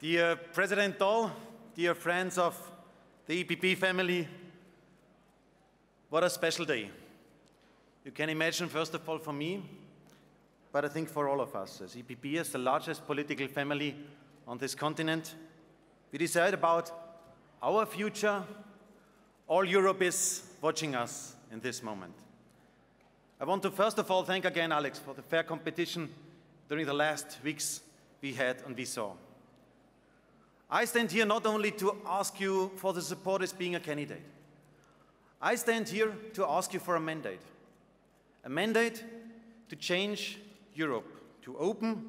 Dear President Daul, dear friends of the EPP family, what a special day. You can imagine, first of all, for me, but I think for all of us, as EPP, as the largest political family on this continent, we decide about our future. All Europe is watching us in this moment. I want to first of all thank again Alex for the fair competition during the last weeks we had and we saw. I stand here not only to ask you for the support as being a candidate. I stand here to ask you for a mandate. A mandate to change Europe, to open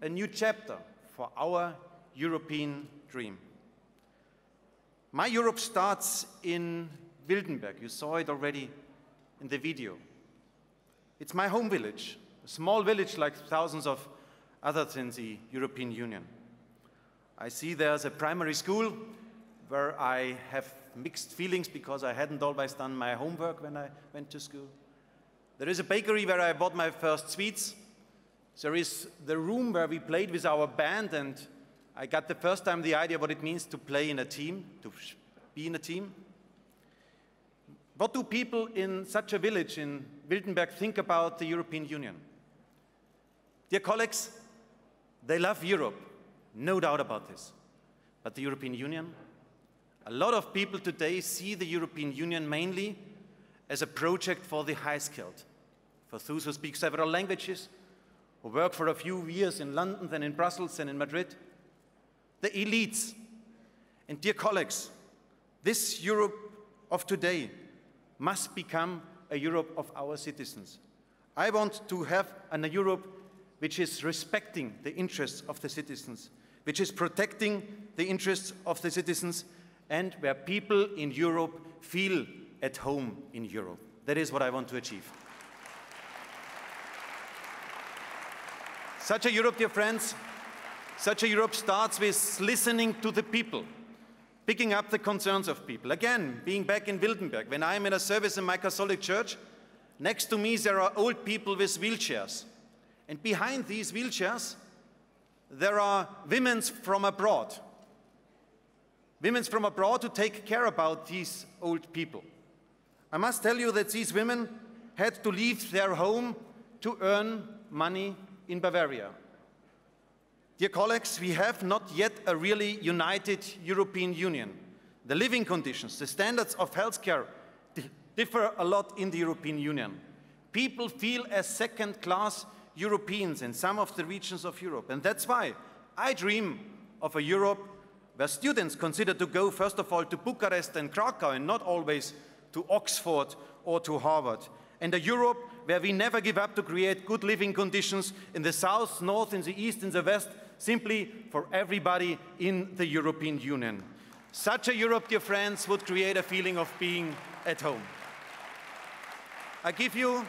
a new chapter for our European dream. My Europe starts in Wildenberg. You saw it already in the video. It's my home village, a small village like thousands of others in the European Union. I see there's a primary school where I have mixed feelings because I hadn't always done my homework when I went to school. There is a bakery where I bought my first sweets. There is the room where we played with our band, and I got the first time the idea what it means to play in a team, to be in a team. What do people in such a village in Wildenberg think about the European Union? Dear colleagues, they love Europe. No doubt about this. But the European Union? A lot of people today see the European Union mainly as a project for the high skilled, for those who speak several languages, who work for a few years in London, then in Brussels, and in Madrid. The elites. And dear colleagues, this Europe of today must become a Europe of our citizens. I want to have a Europe which is respecting the interests of the citizens, which is protecting the interests of the citizens, and where people in Europe feel at home in Europe. That is what I want to achieve. Such a Europe, dear friends, such a Europe starts with listening to the people, picking up the concerns of people. Again, being back in Wildenberg, when I'm in a service in my Catholic church, next to me there are old people with wheelchairs. And behind these wheelchairs, there are women from abroad. Women from abroad to take care about these old people. I must tell you that these women had to leave their home to earn money in Bavaria. Dear colleagues, we have not yet a really united European Union. The living conditions, the standards of healthcare differ a lot in the European Union. People feel as second-class Europeans in some of the regions of Europe. And that's why I dream of a Europe where students consider to go, first of all, to Bucharest and Krakow and not always to Oxford or to Harvard. And a Europe where we never give up to create good living conditions in the south, north, in the east, in the west, simply for everybody in the European Union. Such a Europe, dear friends, would create a feeling of being at home. I give you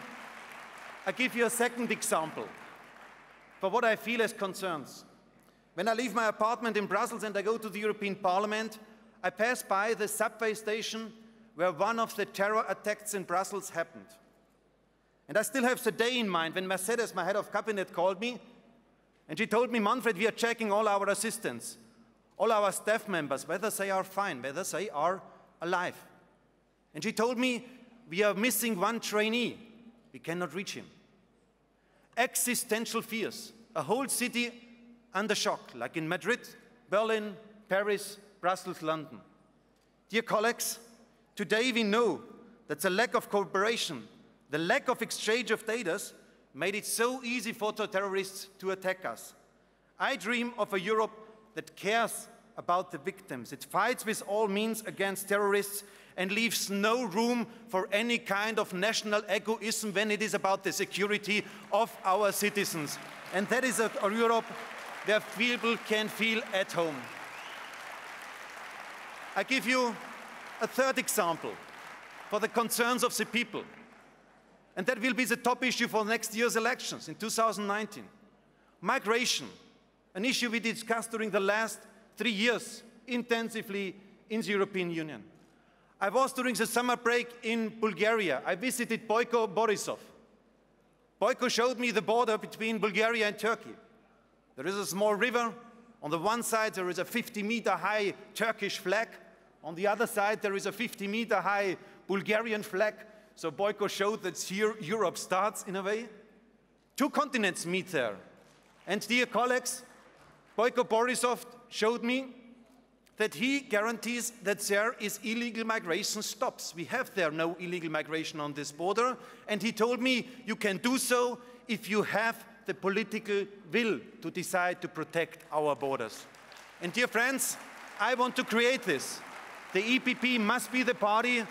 I give you a second example for what I feel as concerns. When I leave my apartment in Brussels and I go to the European Parliament, I pass by the subway station where one of the terror attacks in Brussels happened. And I still have the day in mind when Mercedes, my head of cabinet, called me and she told me, Manfred, we are checking all our assistants, all our staff members, whether they are fine, whether they are alive. And she told me, we are missing one trainee. We cannot reach him. Existential fears, a whole city under shock, like in Madrid, Berlin, Paris, Brussels, London. Dear colleagues, today we know that the lack of cooperation, the lack of exchange of data made it so easy for terrorists to attack us. I dream of a Europe that cares about the victims. It fights with all means against terrorists and leaves no room for any kind of national egoism when it is about the security of our citizens. And that is a, a Europe where people can feel at home. I give you a third example for the concerns of the people. And that will be the top issue for next year's elections in 2019. Migration, an issue we discussed during the last three years intensively in the European Union. I was during the summer break in Bulgaria. I visited Boyko Borisov. Boyko showed me the border between Bulgaria and Turkey. There is a small river, On the one side, there is a 50 meter high Turkish flag. On the other side, there is a 50 meter high Bulgarian flag. So Boyko showed that here Europe starts in a way. Two continents meet there. And dear colleagues, Boyko Borisov showed me that he guarantees that there is illegal migration stops. We have there no illegal migration on this border. And he told me you can do so if you have the political will to decide to protect our borders. And dear friends, I want to create this. The EPP must be the party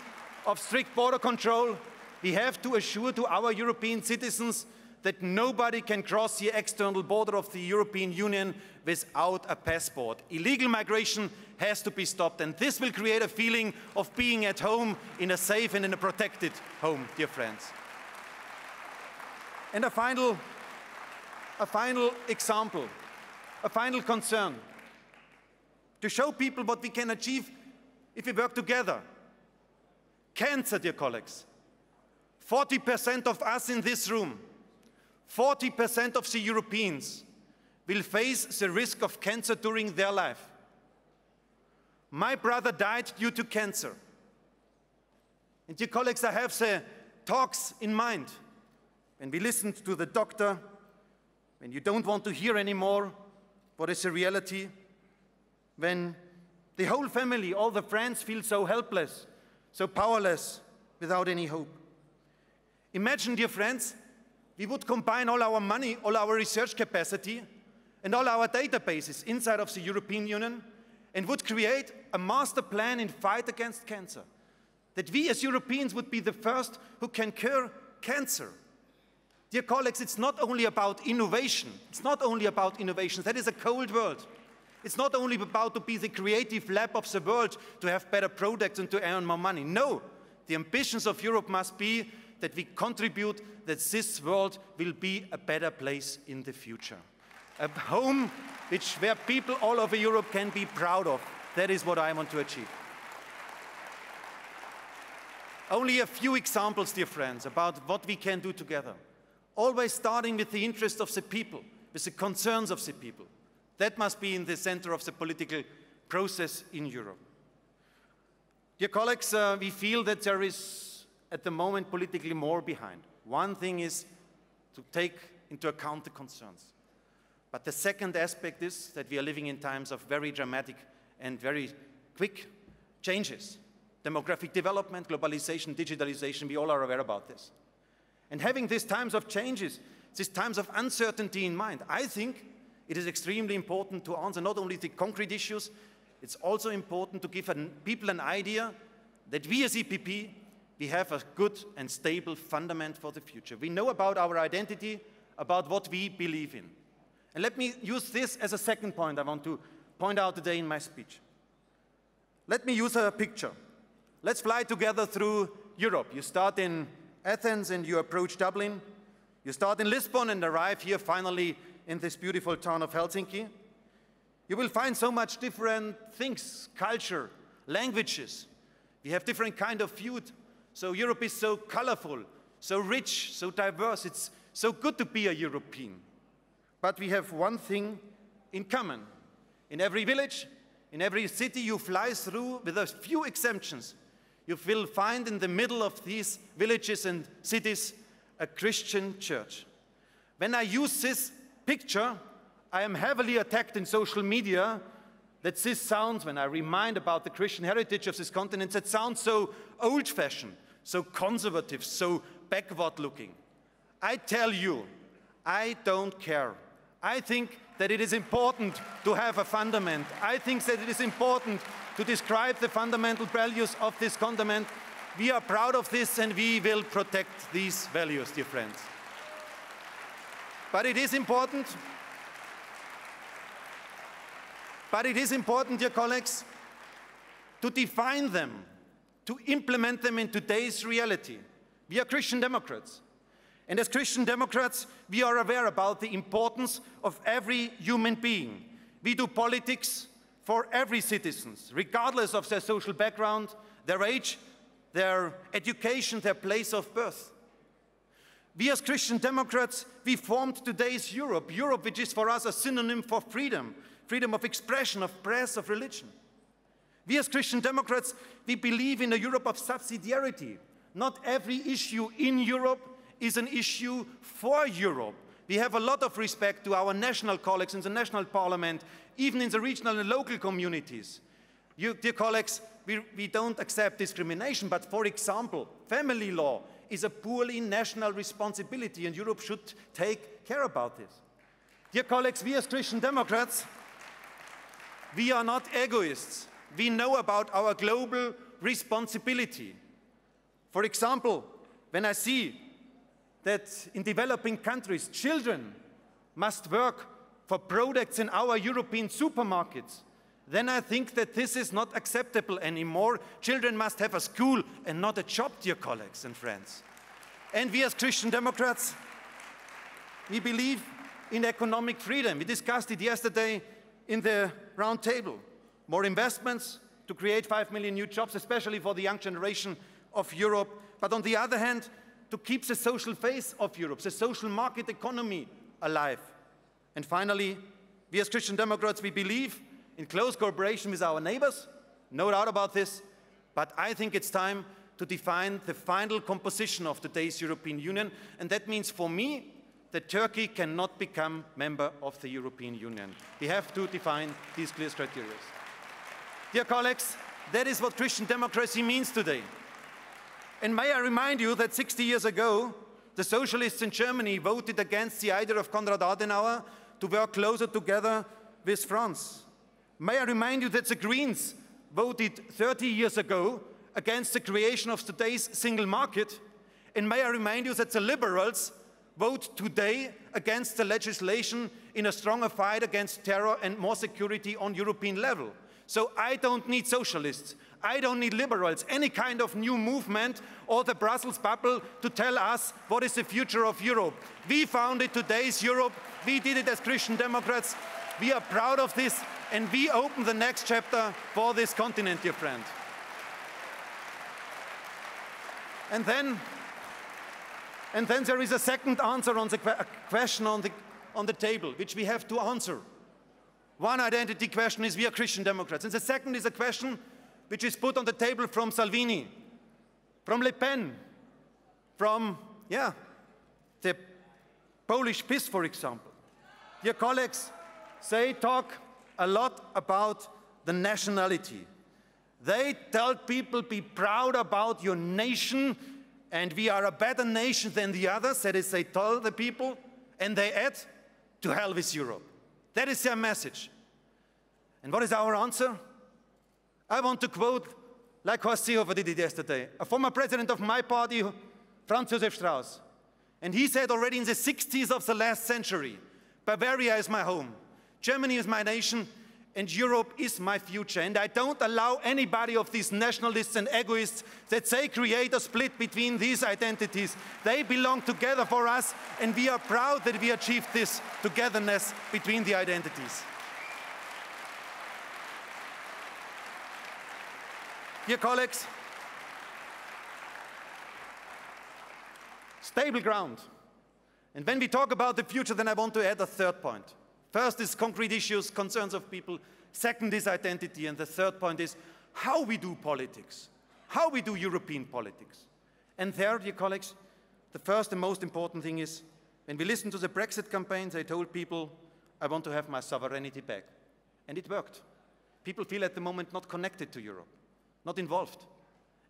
of strict border control. We have to assure to our European citizens that nobody can cross the external border of the European Union without a passport. Illegal migration has to be stopped, and this will create a feeling of being at home in a safe and in a protected home, dear friends. And a final, a final example, a final concern to show people what we can achieve if we work together. Cancer, dear colleagues. 40% of us in this room 40% of the Europeans will face the risk of cancer during their life. My brother died due to cancer. And dear colleagues, I have the talks in mind. When we listened to the doctor, when you don't want to hear anymore what is the reality, when the whole family, all the friends feel so helpless, so powerless, without any hope. Imagine, dear friends, we would combine all our money, all our research capacity, and all our databases inside of the European Union and would create a master plan in fight against cancer. That we as Europeans would be the first who can cure cancer. Dear colleagues, it's not only about innovation. It's not only about innovation. That is a cold world. It's not only about to be the creative lab of the world to have better products and to earn more money. No, the ambitions of Europe must be that we contribute that this world will be a better place in the future. A home which, where people all over Europe can be proud of. That is what I want to achieve. Only a few examples, dear friends, about what we can do together. Always starting with the interest of the people, with the concerns of the people. That must be in the center of the political process in Europe. Dear colleagues, uh, we feel that there is at the moment politically more behind. One thing is to take into account the concerns. But the second aspect is that we are living in times of very dramatic and very quick changes. Demographic development, globalization, digitalization, we all are aware about this. And having these times of changes, these times of uncertainty in mind, I think it is extremely important to answer not only the concrete issues, it's also important to give an, people an idea that we as EPP we have a good and stable fundament for the future. We know about our identity, about what we believe in. And let me use this as a second point I want to point out today in my speech. Let me use a picture. Let's fly together through Europe. You start in Athens and you approach Dublin. You start in Lisbon and arrive here finally in this beautiful town of Helsinki. You will find so much different things, culture, languages. We have different kind of food, so Europe is so colorful, so rich, so diverse. It's so good to be a European. But we have one thing in common. In every village, in every city you fly through, with a few exemptions, you will find in the middle of these villages and cities a Christian church. When I use this picture, I am heavily attacked in social media that this sounds, when I remind about the Christian heritage of this continent, that sounds so old fashioned, so conservative, so backward looking. I tell you, I don't care. I think that it is important to have a fundament. I think that it is important to describe the fundamental values of this continent. We are proud of this and we will protect these values, dear friends. But it is important but it is important, dear colleagues, to define them, to implement them in today's reality. We are Christian Democrats. And as Christian Democrats, we are aware about the importance of every human being. We do politics for every citizen, regardless of their social background, their age, their education, their place of birth. We as Christian Democrats, we formed today's Europe, Europe which is for us a synonym for freedom, freedom of expression, of press, of religion. We as Christian Democrats, we believe in a Europe of subsidiarity. Not every issue in Europe is an issue for Europe. We have a lot of respect to our national colleagues in the national parliament, even in the regional and local communities. You, dear colleagues, we, we don't accept discrimination, but for example, family law is a purely national responsibility and Europe should take care about this. Dear colleagues, we as Christian Democrats, we are not egoists. We know about our global responsibility. For example, when I see that in developing countries, children must work for products in our European supermarkets, then I think that this is not acceptable anymore. Children must have a school and not a job, dear colleagues and friends. And we as Christian Democrats, we believe in economic freedom. We discussed it yesterday in the round table. More investments to create 5 million new jobs, especially for the young generation of Europe. But on the other hand, to keep the social face of Europe, the social market economy alive. And finally, we as Christian Democrats, we believe in close cooperation with our neighbors, no doubt about this, but I think it's time to define the final composition of today's European Union, and that means for me that Turkey cannot become member of the European Union. We have to define these clear criteria. Dear colleagues, that is what Christian democracy means today. And may I remind you that 60 years ago, the socialists in Germany voted against the idea of Konrad Adenauer to work closer together with France. May I remind you that the Greens voted 30 years ago against the creation of today's single market. And may I remind you that the Liberals vote today against the legislation in a stronger fight against terror and more security on European level. So I don't need socialists. I don't need liberals, any kind of new movement or the Brussels bubble to tell us what is the future of Europe. We founded today's Europe. We did it as Christian Democrats. We are proud of this and we open the next chapter for this continent, dear friend. And then, and then there is a second answer on the question on the, on the table, which we have to answer. One identity question is we are Christian Democrats. And the second is a question which is put on the table from Salvini, from Le Pen, from, yeah, the Polish PiS, for example. Dear colleagues, they talk a lot about the nationality. They tell people, be proud about your nation, and we are a better nation than the others. That is, they tell the people, and they add, to hell with Europe. That is their message. And what is our answer? I want to quote, like Horst Seehofer did it yesterday, a former president of my party, Franz Josef Strauss. And he said already in the 60s of the last century, Bavaria is my home, Germany is my nation, and Europe is my future. And I don't allow anybody of these nationalists and egoists that say create a split between these identities. They belong together for us, and we are proud that we achieved this togetherness between the identities. Dear colleagues, stable ground. And when we talk about the future, then I want to add a third point. First is concrete issues, concerns of people. Second is identity. And the third point is how we do politics, how we do European politics. And there, dear colleagues, the first and most important thing is when we listened to the Brexit campaigns, I told people, I want to have my sovereignty back. And it worked. People feel at the moment not connected to Europe not involved.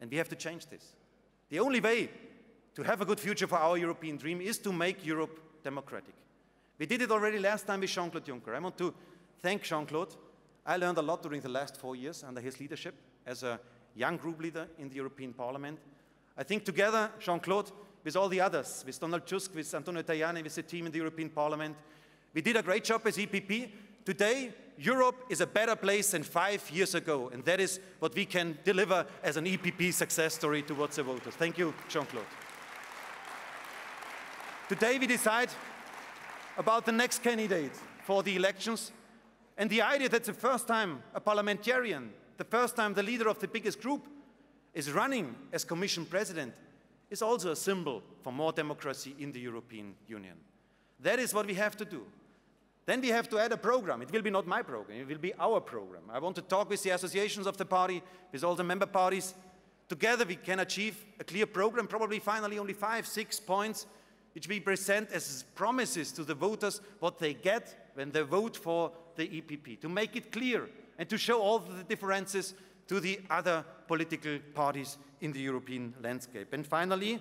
And we have to change this. The only way to have a good future for our European dream is to make Europe democratic. We did it already last time with Jean-Claude Juncker. I want to thank Jean-Claude. I learned a lot during the last four years under his leadership as a young group leader in the European Parliament. I think together, Jean-Claude, with all the others, with Donald Tusk, with Antonio Tajani, with the team in the European Parliament, we did a great job as EPP Today, Europe is a better place than five years ago, and that is what we can deliver as an EPP success story towards the voters. Thank you, Jean-Claude. Today we decide about the next candidate for the elections, and the idea that the first time a parliamentarian, the first time the leader of the biggest group is running as Commission President is also a symbol for more democracy in the European Union. That is what we have to do. Then we have to add a program. It will be not my program, it will be our program. I want to talk with the associations of the party, with all the member parties. Together we can achieve a clear program, probably finally only five, six points, which we present as promises to the voters what they get when they vote for the EPP, to make it clear and to show all the differences to the other political parties in the European landscape. And finally,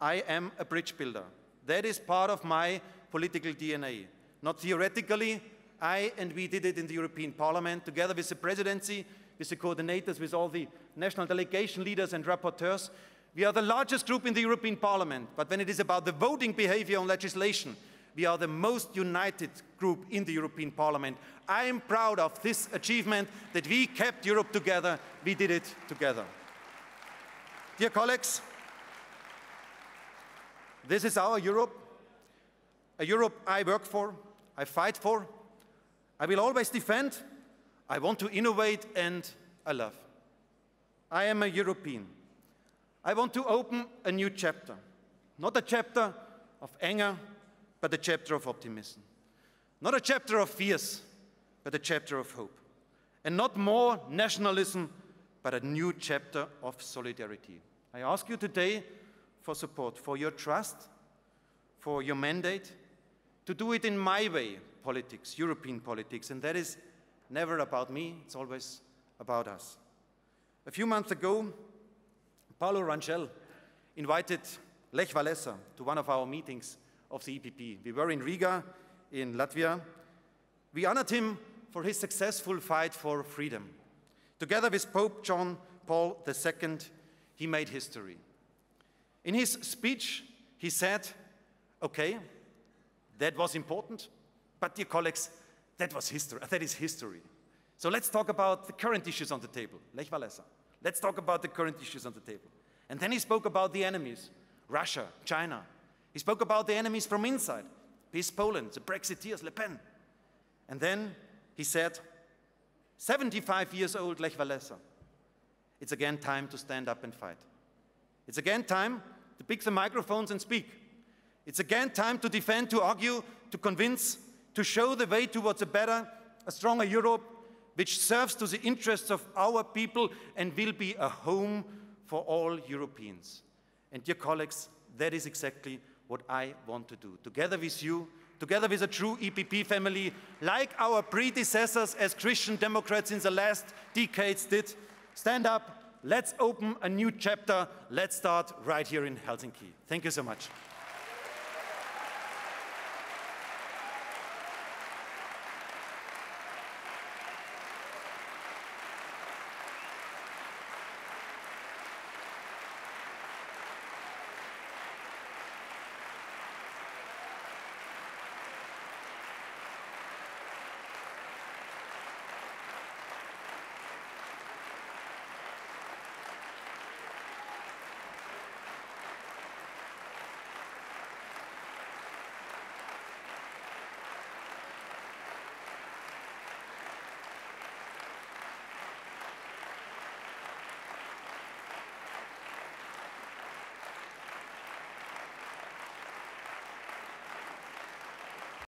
I am a bridge builder. That is part of my political DNA. Not theoretically, I and we did it in the European Parliament together with the presidency, with the coordinators, with all the national delegation leaders and rapporteurs. We are the largest group in the European Parliament, but when it is about the voting behavior on legislation, we are the most united group in the European Parliament. I am proud of this achievement that we kept Europe together, we did it together. Dear colleagues, this is our Europe, a Europe I work for, I fight for, I will always defend, I want to innovate, and I love. I am a European. I want to open a new chapter, not a chapter of anger, but a chapter of optimism. Not a chapter of fears, but a chapter of hope. And not more nationalism, but a new chapter of solidarity. I ask you today for support, for your trust, for your mandate, to do it in my way, politics, European politics, and that is never about me, it's always about us. A few months ago, Paulo Rangel invited Lech Walesa to one of our meetings of the EPP. We were in Riga, in Latvia. We honored him for his successful fight for freedom. Together with Pope John Paul II, he made history. In his speech, he said, okay, that was important, but dear colleagues, that was history, that is history. So let's talk about the current issues on the table. Lech Walesa. Let's talk about the current issues on the table. And then he spoke about the enemies, Russia, China. He spoke about the enemies from inside, PiS Poland, the Brexiteers, Le Pen. And then he said, 75 years old Lech Walesa, it's again time to stand up and fight. It's again time to pick the microphones and speak. It's again time to defend, to argue, to convince, to show the way towards a better, a stronger Europe, which serves to the interests of our people and will be a home for all Europeans. And dear colleagues, that is exactly what I want to do. Together with you, together with a true EPP family, like our predecessors as Christian Democrats in the last decades did, stand up, Let's open a new chapter. Let's start right here in Helsinki. Thank you so much.